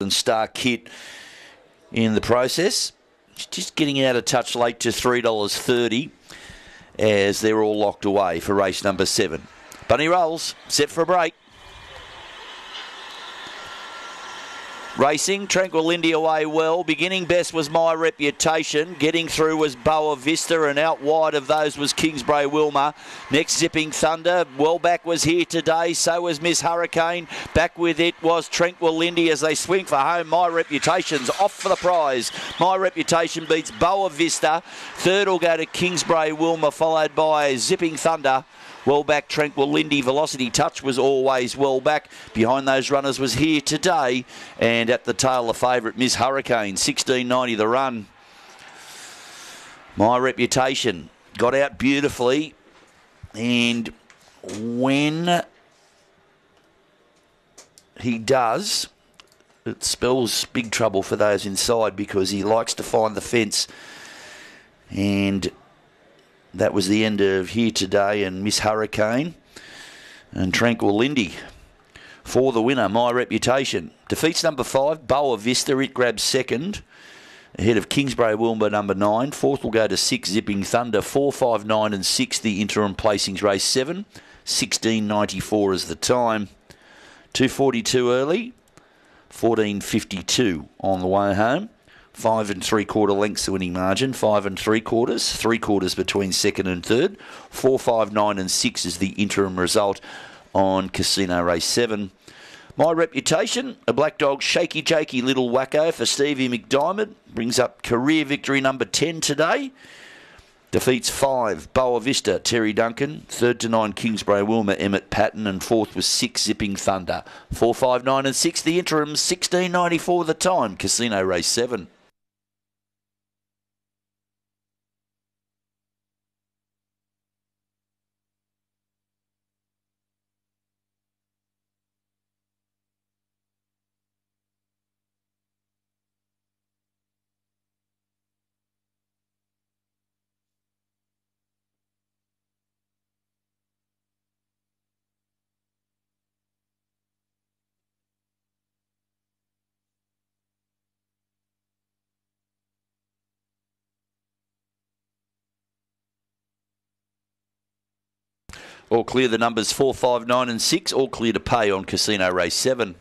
and Star Kit in the process. Just getting out of touch late to $3.30 as they're all locked away for race number seven. Bunny rolls, set for a break. Racing, Tranquil Lindy away well. Beginning best was My Reputation. Getting through was Boa Vista, and out wide of those was Kingsbury Wilma. Next, Zipping Thunder. Well back was here today. So was Miss Hurricane. Back with it was Tranquil Lindy as they swing for home. My Reputation's off for the prize. My Reputation beats Boa Vista. Third will go to Kingsbury Wilma, followed by Zipping Thunder. Well back, Tranquil Lindy. Velocity Touch was always well back. Behind those runners was here today. And at the tail, the favourite, Miss Hurricane. 16.90 the run. My reputation got out beautifully. And when he does, it spells big trouble for those inside because he likes to find the fence. And that was the end of Here Today and Miss Hurricane and Tranquil Lindy. For the winner, My Reputation. Defeats number five, Boa Vista. It grabs second. Ahead of Kingsbury Wilma, number nine. Fourth will go to six, Zipping Thunder. Four, five, nine, and six, the interim placings race seven. 16.94 is the time. 2.42 early. 14.52 on the way home. Five and three quarter lengths the winning margin. Five and three quarters. Three quarters between second and third. Four, five, nine, and six is the interim result on Casino Race 7. My reputation, a black dog, Shakey Jakey little wacko for Stevie McDiamond. Brings up career victory number 10 today. Defeats five, Boa Vista, Terry Duncan. Third to nine, Kingsbury Wilma, Emmett Patton. And fourth was six, Zipping Thunder. Four, five, nine, and six, the interim, 16.94 the time. Casino Race 7. All clear the numbers 4, 5, 9 and 6. All clear to pay on Casino Race 7.